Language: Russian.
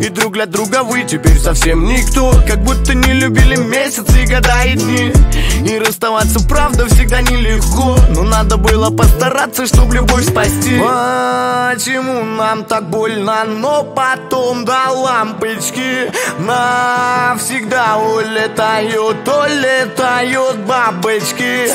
И друг для друга вы теперь совсем никто. Как будто не любили месяцы, года и дни. И расставаться, правда, всегда нелегко. Но надо было постараться, чтобы любовь спасти. Почему нам так больно, но потом до лампочки Навсегда улетают, улетают бабочки.